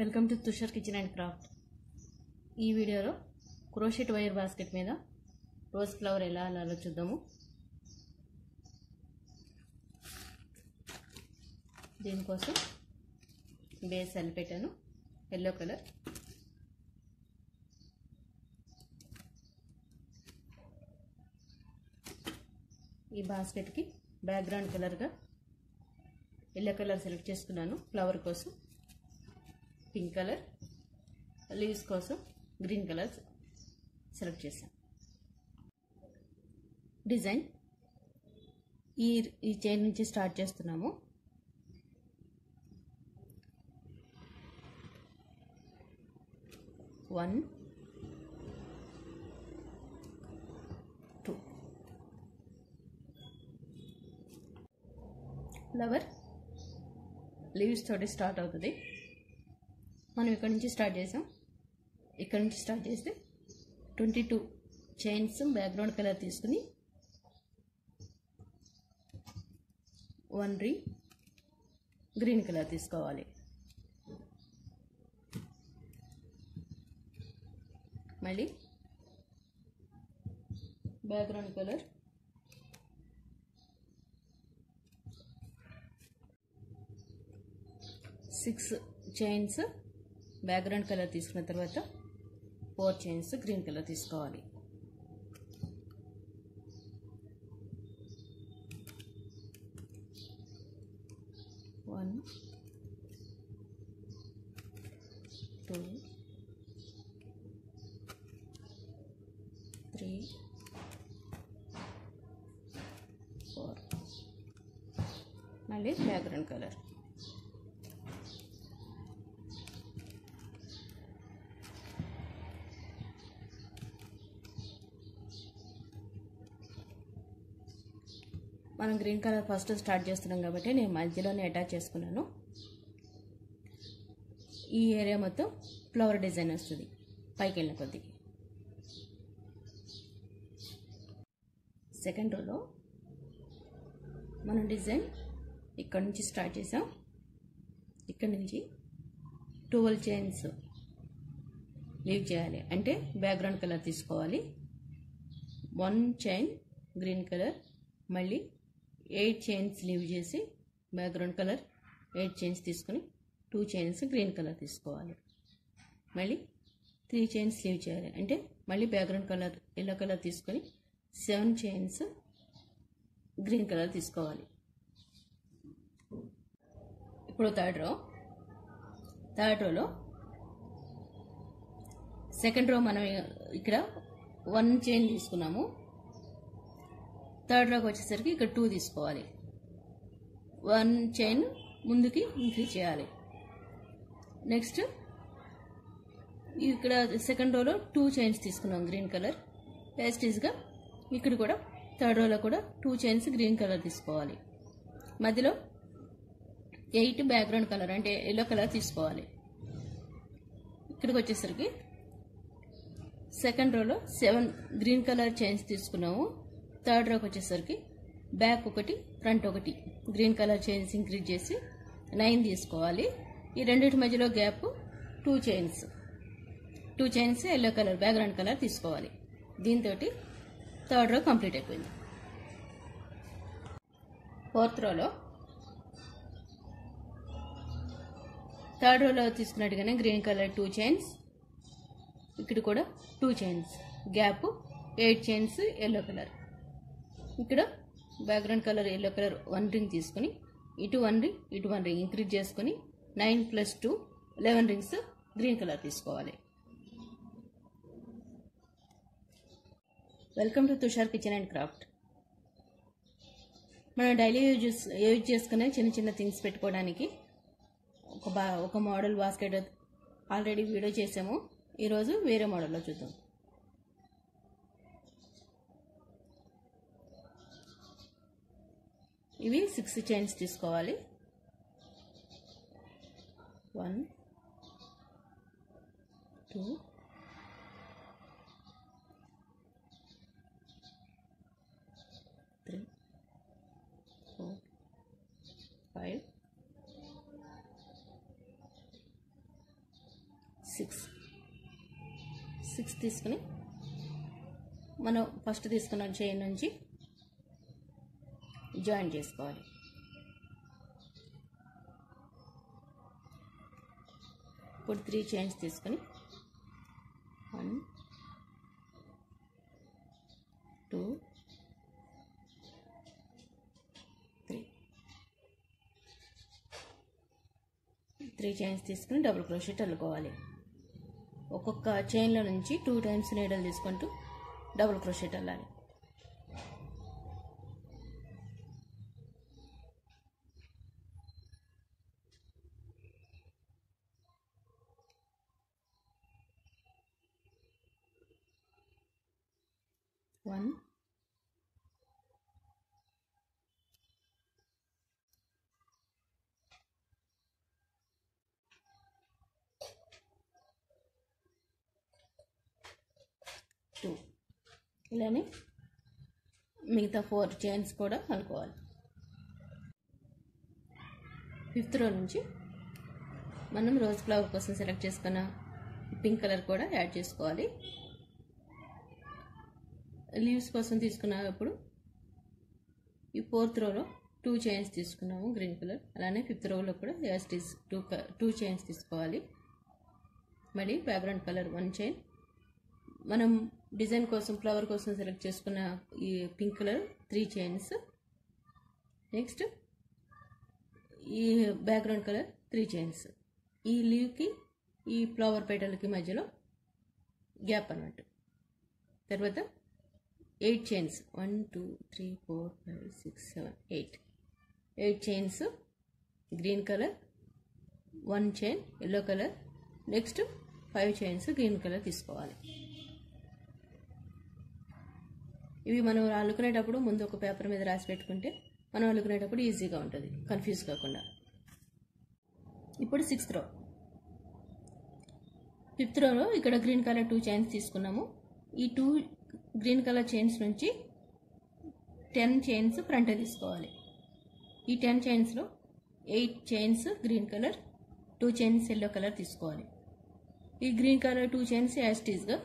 Welcome to Tushar kitchen and craft. ఈ వీడియోలో crochet wire basket మీద రోజ్ ఫ్లవర్ ఎలా అనాలో చూద్దాము. దీనికోసం బేస్ అని పెట్టాను ఎల్లో కలర్. ఈ బాస్కెట్కి బ్యాక్గ్రౌండ్ కలర్గా ఎల్లో కలర్ సెలెక్ట్ చేసుకున్నాను. ఫ్లవర్ కోసం పింక్ కలర్ లీవ్స్ కోసం గ్రీన్ కలర్ సెలెక్ట్ చేశాను. డిజైన్. ఈ ఈ చైన్ నుంచి స్టార్ట్ చేస్తున్నాము. వన్ టూ ఫ్లవర్ లీవ్స్ తోటి స్టార్ట్ అవుతుంది. మనం ఇక్కడ నుంచి స్టార్ట్ చేసాం. ఇక్కడ నుంచి స్టార్ట్ చేస్తే twenty two chains background colour తీసుకుని వన్ రీ గ్రీన్ కలర్ తీసుకోవాలి. మళ్ళీ background colour six chains background colour తీసుకున్న తర్వాత ఫోర్ చైన్స్ గ్రీన్ కలర్ తీసుకోవాలి. One two three four. మళ్ళీ బ్యాక్గ్రౌండ్ కలర్. మనం గ్రీన్ కలర్ ఫస్ట్ స్టార్ట్ చేస్తున్నాం కాబట్టి నేను మధ్యలోనే అటాచ్ చేసుకున్నాను. ఈ ఏరియా మొత్తం ఫ్లవర్ డిజైన్ వస్తుంది. పైకి వెళ్ళిన కొద్దీ. సెకండ్ రోలో మనం డిజైన్ ఇక్కడ నుంచి స్టార్ట్ చేసాం. ఇక్కడ నుంచి ట్వెల్వ్ చైన్స్ లీవ్ చేయాలి. అంటే బ్యాక్గ్రౌండ్ కలర్ తీసుకోవాలి. వన్ చైన్ గ్రీన్ కలర్ మళ్ళీ ఎయిట్ చైన్స్ లీవ్ చేసి బ్యాక్గ్రౌండ్ కలర్ ఎయిట్ చైన్స్ తీసుకొని టూ చైన్స్ గ్రీన్ కలర్ తీసుకోవాలి. మళ్ళీ త్రీ చైన్స్ లీవ్ చేయాలి. అంటే మళ్ళీ బ్యాక్గ్రౌండ్ కలర్ ఎల్లో కలర్ తీసుకొని సెవెన్ చైన్స్ గ్రీన్ కలర్ తీసుకోవాలి. ఇప్పుడు థర్డ్ రో థర్డ్ రోలో సెకండ్ రో మనం ఇక్కడ వన్ చైన్ తీసుకున్నాము. థర్డ్ రోకి వచ్చేసరికి ఇక్కడ టూ తీసుకోవాలి. వన్ చైన్ ముందుకి ఇంక్రీజ్ చేయాలి. నెక్స్ట్ ఇక్కడ సెకండ్ రోలో టూ చైన్స్ తీసుకున్నాం గ్రీన్ కలర్ పేస్టీస్గా ఇక్కడ కూడా థర్డ్ రోలో కూడా టూ చైన్స్ గ్రీన్ కలర్ తీసుకోవాలి. మధ్యలో ఎయిట్ బ్యాక్గ్రౌండ్ కలర్ అంటే ఎల్లో కలర్ తీసుకోవాలి. ఇక్కడికి వచ్చేసరికి సెకండ్ రోలో సెవెన్ గ్రీన్ కలర్ చైన్స్ తీసుకున్నాము. థర్డ్ రోకి వచ్చేసరికి బ్యాక్ ఒకటి ఫ్రంట్ ఒకటి. గ్రీన్ కలర్ చైన్స్ ఇంక్రీజ్ చేసి నైన్ తీసుకోవాలి. ఈ రెండింటి మధ్యలో gap two chains. Two chains yellow colour background colour తీసుకోవాలి. దీంతో థర్డ్ రో కంప్లీట్ అయిపోయింది. ఫోర్త్ రోలో థర్డ్ రోలో తీసుకున్నట్టుగానే గ్రీన్ కలర్ టూ చైన్స్. ఇక్కడ కూడా two chains. Gap eight chains yellow colour. ఇక్కడ background colour yellow colour one ring తీసుకుని ఇటు వన్ రింగ్ ఇటు వన్ రింగ్ ఇంక్రీజ్ చేసుకుని nine plus two eleven rings green colour తీసుకోవాలి. Welcome to Tushar kitchen and craft మనం daily use use చేసుకునే చిన్న చిన్న థింగ్స్ పెట్టుకోవడానికి ఒక బా ఒక మోడల్ బాస్కెట్ ఆల్రెడీ వీడియో చేసాము. ఈరోజు వేరే మోడల్లో చూద్దాం. ఇవి సిక్స్ చైన్స్ తీసుకోవాలి. One two three four five six six తీసుకుని మనం ఫస్ట్ తీసుకున్న చైన్ నుంచి జాయిన్ చేసుకోవాలి. ఇప్పుడు త్రీ చైన్స్ తీసుకొని one two three. Three chains తీసుకుని డబుల్ క్రోషెట్ అల్లుకోవాలి. ఒక్కొక్క చైన్లో నుంచి టూ టైమ్స్ నీడలు తీసుకుంటూ డబుల్ క్రోషెట్ అల్లాలి. వన్. టూ. ఇలానే మిగతా ఫోర్ చైన్స్ కూడా అనుకోవాలి ఫిఫ్త్ రో నుంచి మనం రోజ్ ఫ్లవర్ కోసం సెలెక్ట్ చేసుకున్న పింక్ కలర్ కూడా యాడ్ చేసుకోవాలి. లీవ్స్ కోసం తీసుకున్నప్పుడు ఈ ఫోర్త్ రోలో టూ చైన్స్ తీసుకున్నాము గ్రీన్ కలర్. అలానే ఫిఫ్త్ రోలో కూడా యాస్టీస్ టూ టూ చైన్స్ తీసుకోవాలి. మళ్ళీ బ్యాక్గ్రౌండ్ కలర్ వన్ చైన్ మనం డిజైన్ కోసం ఫ్లవర్ కోసం సెలెక్ట్ చేసుకున్న ఈ pink colour three chains next ఈ బ్యాక్గ్రౌండ్ కలర్ త్రీ చైన్స్ ఈ లీవ్కి ఈ ఫ్లవర్ పెటల్కి మధ్యలో గ్యాప్ అన్నట్టు. తర్వాత eight chains one two three four five six seven eight eight chains green colour one chain yellow colour next five chains green colour తీసుకోవాలి. ఇవి మనం అల్లుకునేటప్పుడు ముందు ఒక పేపర్ మీద రాసి పెట్టుకుంటే మనం అల్లుకునేటప్పుడు ఈజీగా ఉంటుంది. కన్ఫ్యూజ్ కాకుండా. ఇప్పుడు సిక్స్త్ రో ఫిఫ్త్ రోలో ఇక్కడ గ్రీన్ కలర్ టూ చైన్స్ తీసుకున్నాము. ఈ టూ గ్రీన్ కలర్ చైన్స్ నుంచి టెన్ చైన్స్ ఫ్రంట్ తీసుకోవాలి. ఈ ten చైన్స్లో eight chains green colour two chains yellow colour తీసుకోవాలి. ఈ గ్రీన్ కలర్ టూ చైన్స్ యాస్టీజ్గా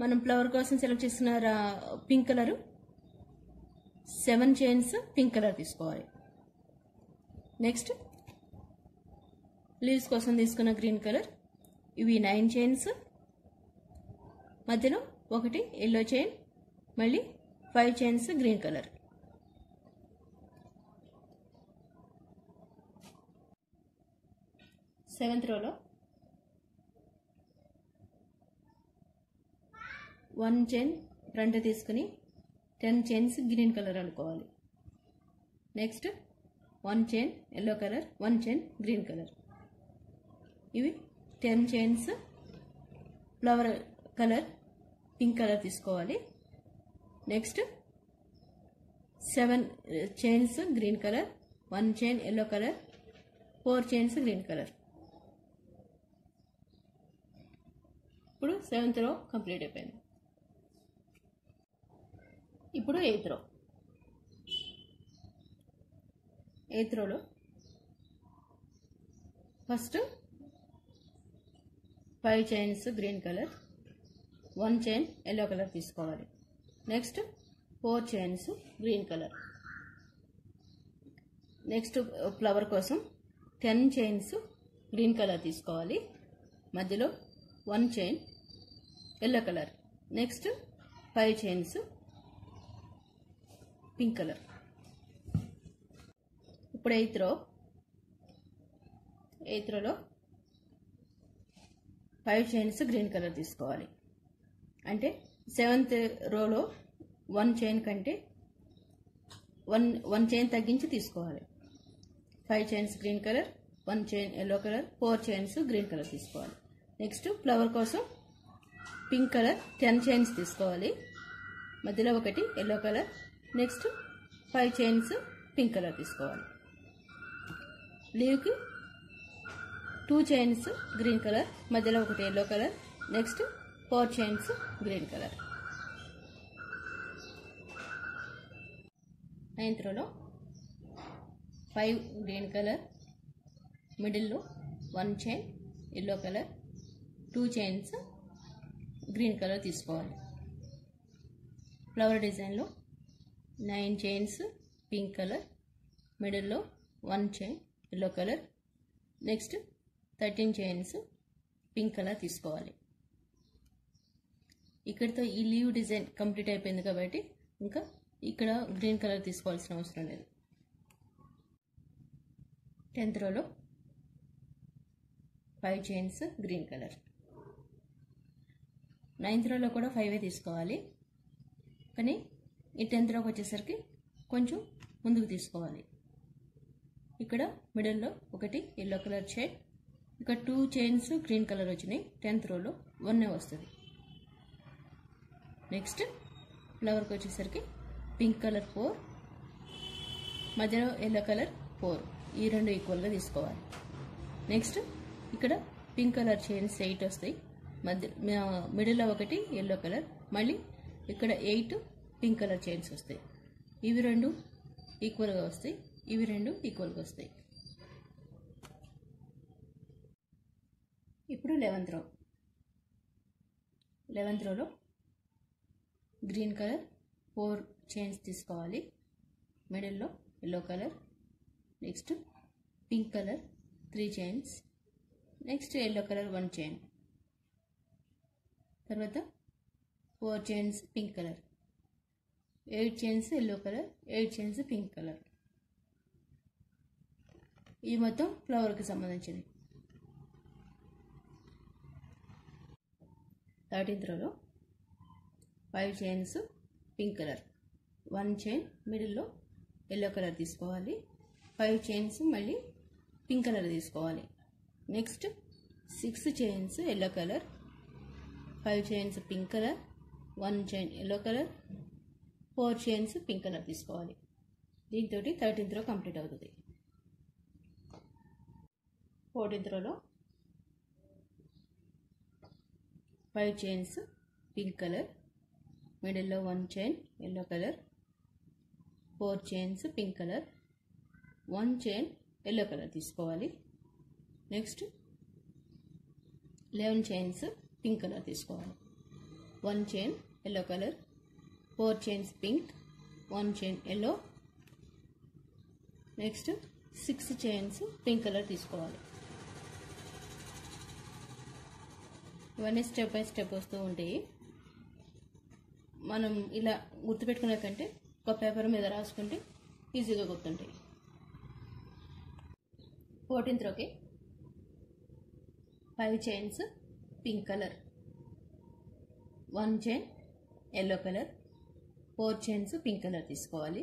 మనం ఫ్లవర్ కోసం సెలెక్ట్ చేసిన pink colour seven chains pink colour తీసుకోవాలి. నెక్స్ట్ లీవ్స్ కోసం తీసుకున్న గ్రీన్ కలర్ ఇవి నైన్ చైన్స్. మధ్యలో ఒకటి ఎల్లో చైన్ మళ్ళీ five chains green colour seventh రోలో వన్ చైన్ ఫ్రంట్ తీసుకుని టెన్ చైన్స్ గ్రీన్ కలర్ అనుకోవాలి. Next one chain yellow colour one chain green colour ఇవి ten chains flower colour pink colour తీసుకోవాలి. Next seven chains green colour one chain yellow colour four chains green colour ఇప్పుడు seventh row complete అయిపోయింది. ఇప్పుడు eighth row eighth రోలో first five chains green colour one chain yellow colour తీసుకోవాలి. Next four chains green colour next flower కోసం ten chains green colour తీసుకోవాలి. మధ్యలో one chain yellow colour next five chains pink colour ఇప్పుడు eighth row eighth రోలో five chains green colour తీసుకోవాలి. అంటే seventh రోలో one chain కంటే వన్ వన్ చైన్ తగ్గించి తీసుకోవాలి. Five chains green colour one chain yellow colour four chains green colour తీసుకోవాలి. Next flower కోసం పింక్ కలర్ టెన్ చైన్స్ తీసుకోవాలి. మధ్యలో ఒకటి yellow colour next five chains pink colour తీసుకోవాలి. లీవ్కి టూ చైన్స్ గ్రీన్ కలర్ మధ్యలో ఒకటి yellow colour next four chains green colour ninth రోలో ఫైవ్ గ్రీన్ కలర్ మిడిల్లో one chain yellow colour two chains green colour తీసుకోవాలి. ఫ్లవర్ డిజైన్లో nine chains pink colour మిడిల్లో one chain yellow colour next thirteen chains pink colour తీసుకోవాలి. ఇక్కడితో ఈ leave design complete అయిపోయింది కాబట్టి ఇంకా ఇక్కడ గ్రీన్ కలర్ తీసుకోవాల్సిన అవసరం లేదు. టెన్త్ రోలో five chains green colour ninth రోలో కూడా ఫైవే తీసుకోవాలి. కానీ ఈ టెన్త్ రోకి వచ్చేసరికి కొంచెం ముందుకు తీసుకోవాలి. ఇక్కడ మిడిల్లో ఒకటి ఎల్లో కలర్ షేడ్ ఇక్కడ టూ చైన్స్ గ్రీన్ కలర్ వచ్చినాయి. టెన్త్ రోలో వన్నే వస్తుంది. నెక్స్ట్ ఫ్లవర్కి వచ్చేసరికి పింక్ కలర్ ఫోర్ మధ్యలో ఎల్లో కలర్ ఫోర్. ఈ రెండు ఈక్వల్గా తీసుకోవాలి. నెక్స్ట్ ఇక్కడ పింక్ కలర్ చైన్స్ ఎయిట్ వస్తాయి. మధ్య మిడిల్లో ఒకటి ఎల్లో కలర్. మళ్ళీ ఇక్కడ ఎయిట్ పింక్ కలర్ చైన్స్ వస్తాయి. ఇవి రెండు ఈక్వల్గా వస్తాయి. ఇవి రెండు ఈక్వల్గా వస్తాయి. ఇప్పుడు లెవెన్త్ రో లెవెన్త్ రోలో గ్రీన్ కలర్ ఫోర్ చైన్స్ తీసుకోవాలి. మిడిల్లో yellow colour next pink colour three chains next yellow colour one chain. తర్వాత four chains pink colour eight chains yellow colour eight chains pink colour. ఈ మొత్తం ఫ్లవర్కి సంబంధించినవి. థర్టీన్త్ రోలో five chains pink colour. One chain మిడిల్లో yellow colour తీసుకోవాలి. Five chains మళ్ళీ pink colour తీసుకోవాలి. Next six chains yellow colour. Five chains pink colour. One chain yellow colour. Four chains pink colour తీసుకోవాలి. దీంతో థర్టీన్త్ రో కంప్లీట్ అవుతుంది. Fourteenth రోలో five chains pink colour. మిడిల్లో one chain yellow colour four chains pink colour one chain yellow colour తీసుకోవాలి. Next eleven chains pink colour తీసుకోవాలి. One chain yellow colour four chains pink one chain yellow next six chains pink colour తీసుకోవాలి. ఇవన్నీ step by step వస్తూ ఉంటాయి. మనం ఇలా గుర్తుపెట్టుకునే కంటే ఒక పేపర్ మీద రాసుకుంటే ఈజీగా గుర్తుంటాయి. Fourteenth రోకి five chains pink colour one chain yellow colour four chains pink colour తీసుకోవాలి.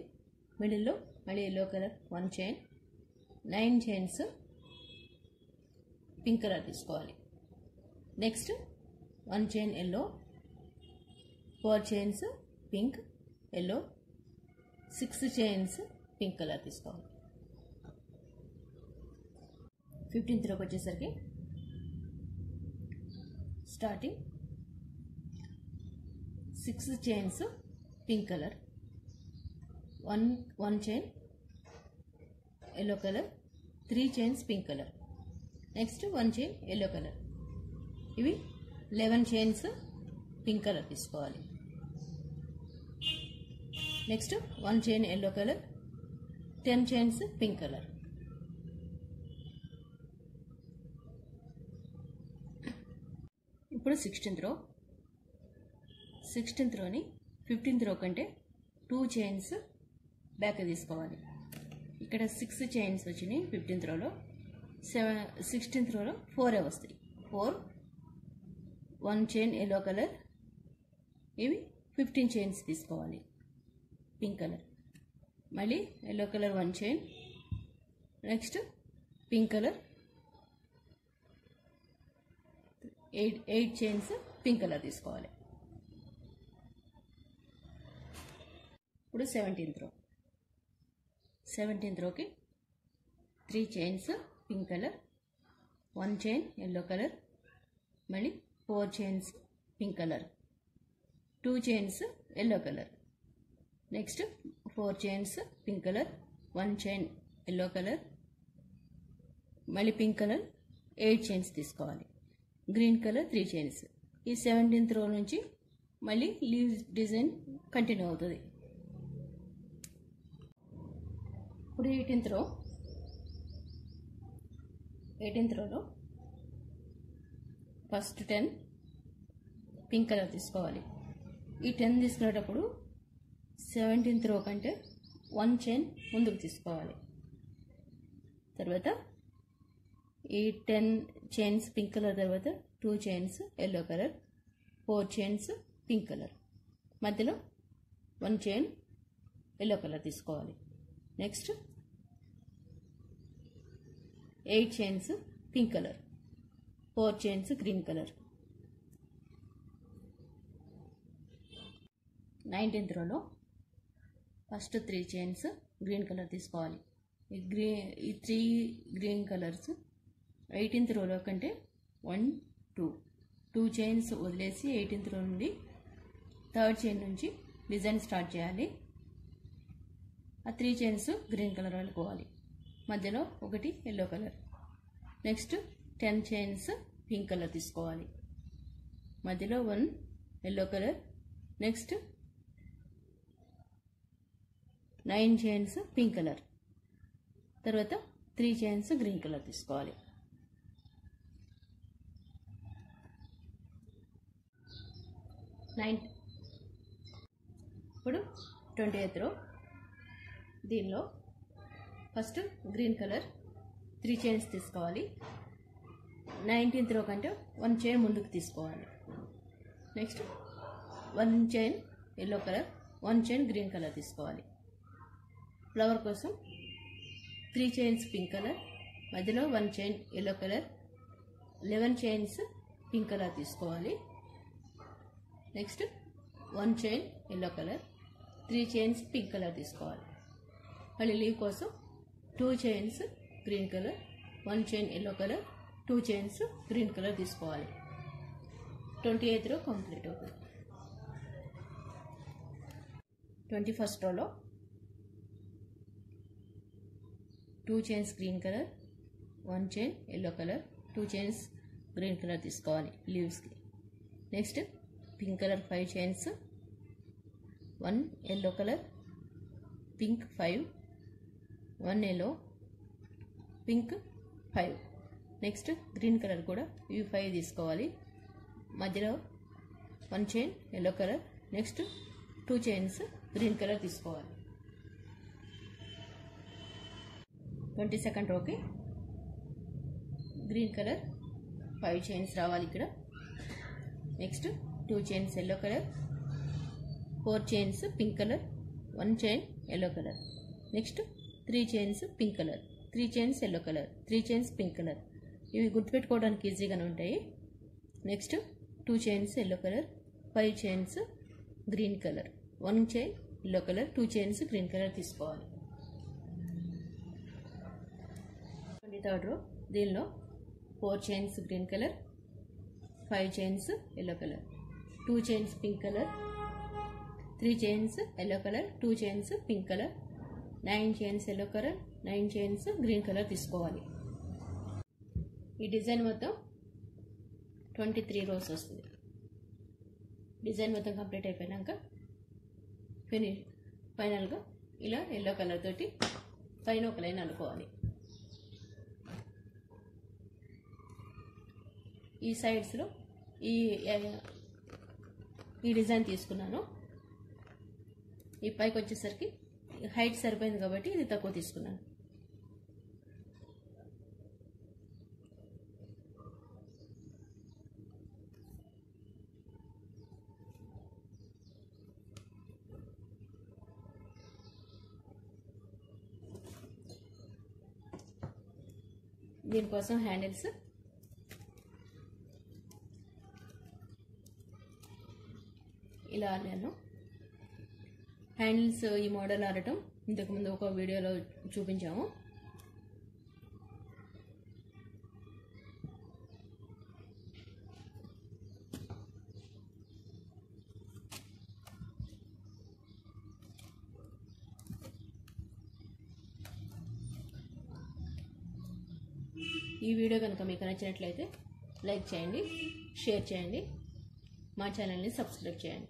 మిడిల్లో మళ్ళీ yellow colour one chain nine chains pink colour తీసుకోవాలి. Next one chain yellow four chains pink yellow. Six chains pink colour తీసుకోవాలి. Fifteenth రోకి వచ్చేసరికి starting. Six chains pink colour. One one chain yellow colour. Three chains pink colour. Next one chain yellow colour. ఇవి eleven chains pink colour తీసుకోవాలి. Next one chain yellow colour ten chains pink colour ఇప్పుడు sixteenth row sixteenth రోని fifteenth row కంటే two chains back తీసుకోవాలి. ఇక్కడ six chains వచ్చినాయి fifteenth రోలో seven sixteenth రోలో ఫోరే వస్తాయి. Four one chain yellow colour ఇవి ఫిఫ్టీన్ చైన్స్ తీసుకోవాలి. పింక్ కలర్ మళ్ళీ yellow colour one chain next pink colour eight eight chains pink colour తీసుకోవాలి. ఇప్పుడు seventeenth row seventeenth రోకి three chains pink colour one chain yellow colour మళ్ళీ four chains pink colour two chains yellow colour next four chains pink colour one chain yellow colour మళ్ళీ pink colour eight chains తీసుకోవాలి. Green colour three chains ఈ seventeenth row నుంచి మళ్ళీ leave design continue అవుతుంది. ఇప్పుడు eighteenth రో eighteenth రోలో first ten pink colour తీసుకోవాలి. ఈ టెన్ తీసుకునేటప్పుడు సెవెంటీన్త్ రో కంటే వన్ చైన్ ముందుకు తీసుకోవాలి. తర్వాత ఈ టెన్ చైన్స్ పింక్ కలర్ తర్వాత two chains yellow colour four chains pink colour. మధ్యలో వన్ చైన్ ఎల్లో కలర్ తీసుకోవాలి. Next eight chains pink colour four chains green colour. Nineteenth రోలో first three chains green colour తీసుకోవాలి. ఈ గ్రీ ఈ three green colours eighteenth రోలో కంటే one two two chains వదిలేసి eighteenth row నుండి థర్డ్ చైన్ నుంచి డిజైన్ స్టార్ట్ చేయాలి. ఆ త్రీ చైన్స్ గ్రీన్ కలర్ వెళ్ళుకోవాలి మధ్యలో ఒకటి yellow colour. Next ten chains pink colour తీసుకోవాలి. మధ్యలో one yellow colour. Next nine chains pink colour. తర్వాత త్రీ చైన్స్ గ్రీన్ కలర్ తీసుకోవాలి. నైన్. ఇప్పుడు ట్వంటీ ఎయిత్ రో. దీనిలో first green colour three chains తీసుకోవాలి. నైన్టీన్త్ రో కంటే వన్ చైన్ ముందుకు తీసుకోవాలి. Next one chain yellow colour one chain green colour తీసుకోవాలి. Flower కోసం త్రీ చైన్స్ పింక్ కలర్ మధ్యలో one chain yellow colour eleven chains pink colour తీసుకోవాలి. Next one chain yellow colour three chains pink colour తీసుకోవాలి. మళ్ళీ leave కోసం two chains green colour one chain yellow colour two chains green colour తీసుకోవాలి. Twenty eighth row complete అవుతుంది twenty first రోలో two chains green colour one chain yellow colour two chains green colour తీసుకోవాలి లీవ్స్కి. Next pink colour five chains one yellow colour pink five one yellow pink five. Next green colour కూడా ఇవి five తీసుకోవాలి. మధ్యలో one chain yellow colour next two chains green colour తీసుకోవాలి. Twenty second రోకి green colour five chains రావాలి ఇక్కడ. Next two chains yellow colour four chains pink colour one chain yellow colour. Next three chains pink colour three chains yellow colour three chains pink colour. ఇవి గుర్తుపెట్టుకోవడానికి ఈజీగానే ఉంటాయి. Next two chains yellow colour five chains green colour one chain yellow colour two chains green colour తీసుకోవాలి. Third row దీనిలో four chains green colour five chains yellow colour two chains pink colour three chains yellow colour two chains pink colour nine chains yellow colour nine chains green colour తీసుకోవాలి. ఈ design మొత్తం twenty three rows వస్తుంది. Design మొత్తం complete అయిపోయినాక finish ఫైనల్గా ఇలా yellow colour తోటి పైన ఒక లైన్ అనుకోవాలి. ఈ సైడ్స్లో ఈ ఈ డిజైన్ తీసుకున్నాను. ఈ పైకి వచ్చేసరికి హైట్ సరిపోయింది కాబట్టి ఇది తక్కువ తీసుకున్నాను. దీనికోసం హ్యాండిల్స్ ఇలా అల్లాను హ్యాండిల్స్ ఈ మోడల్ ఆడటం ఇంతకుముందు ఒక వీడియోలో చూపించాము. ఈ వీడియో కనుక మీకు నచ్చినట్లయితే లైక్ చేయండి షేర్ చేయండి మా ఛానల్ని సబ్స్క్రైబ్ చేయండి.